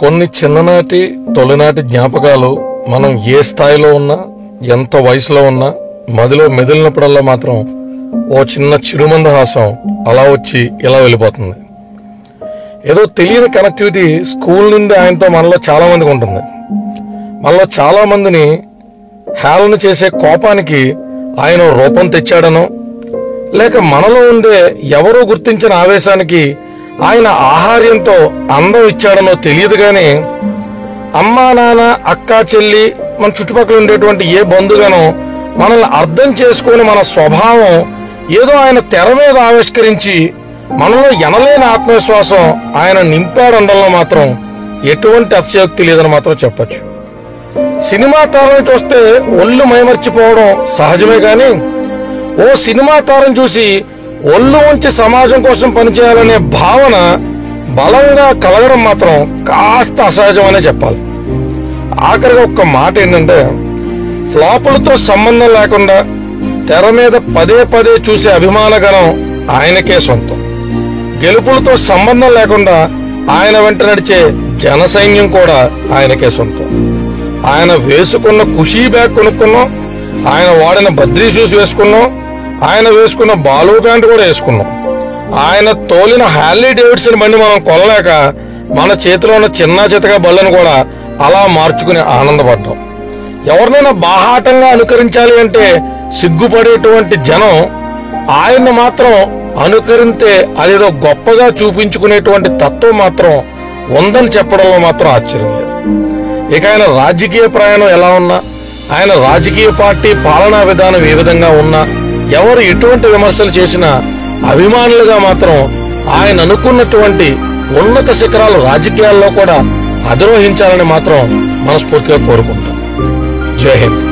కొన్ని చిన్ననాటి తొలినాటి జ్ఞాపకాలు మనం ఏ స్థాయిలో ఉన్నా ఎంత వయసులో ఉన్నా మదిలో మెదిలినప్పుడల్లా మాత్రం ఓ చిన్న చిరుమందహాసం అలా వచ్చి ఇలా వెళ్ళిపోతుంది. ఏదో తెలియని కనెక్టివిటీ స్కూల్ నుండి ఆయనతో మనలో చాలామందికి ఉంటుంది. మనలో చాలా మందిని హేళన చేసే కోపానికి ఆయన రూపం తెచ్చాడనో లేక మనలో ఉండే ఎవరూ గుర్తించిన ఆవేశానికి ఆయన ఆహార్యంతో అందం ఇచ్చాడనో తెలియదు కానీ అమ్మా నాన్న అక్క చెల్లి మన చుట్టుపక్కల ఉండేటువంటి ఏ బంధుగానో మనల్ని అర్థం చేసుకొని మన స్వభావం ఏదో ఆయన తెర మీద ఆవిష్కరించి మనలో ఎనలేని ఆత్మవిశ్వాసం ఆయన నింపాడండంలో మాత్రం ఎటువంటి అతిశయోక్తి లేదని మాత్రం చెప్పచ్చు. సినిమా తారం చూస్తే ఒళ్ళు మైమర్చిపోవడం సహజమే కానీ ఓ సినిమా తారం చూసి ఒళ్ళు ఉంచి సమాజం కోసం పనిచేయాలనే భావన బలంగా కలగడం మాత్రం కాస్త అసహజం అనే చెప్పాలి. ఆఖరిగా ఒక్క మాట ఏంటంటే ఫ్లాపులతో సంబంధం లేకుండా తెర మీద పదే పదే చూసే అభిమాన గణం ఆయనకే సొంతం. గెలుపులతో సంబంధం లేకుండా ఆయన వెంట నడిచే జనసైన్యం కూడా ఆయనకే సొంతం. ఆయన వేసుకున్న ఖుషీ బ్యాగ్ కొనుక్కున్నాం ఆయన వాడిన బద్రీ షూస్ వేసుకున్నాం ఆయన వేసుకున్న బాలు ప్యాంట్ కూడా వేసుకున్నాం. ఆయన తోలిన హ్యాలీ డేవిడ్సన్ బండి మనం కొనలేక మన చేతిలో ఉన్న చిన్న చితక బళ్ళను కూడా అలా మార్చుకుని ఆనందపడ్డాం. ఎవరినైనా బాహాటంగా అనుకరించాలి అంటే సిగ్గుపడేటువంటి జనం ఆయన్ని మాత్రం అనుకరిస్తే అదేదో గొప్పగా చూపించుకునేటువంటి తత్వం మాత్రం ఉందని చెప్పడంలో మాత్రం ఆశ్చర్యం లేదు. ఇక ఆయన రాజకీయ ప్రయాణం ఎలా ఉన్నా ఆయన రాజకీయ పార్టీ పాలనా విధానం ఏ విధంగా ఉన్నా ఎవరు ఎటువంటి విమర్శలు చేసినా అభిమానులుగా మాత్రం ఆయన అనుకున్నటువంటి ఉన్నత శిఖరాలు రాజకీయాల్లో కూడా అధిరోహించాలని మాత్రం మనస్ఫూర్తిగా కోరుకుంటాం జై హింద్.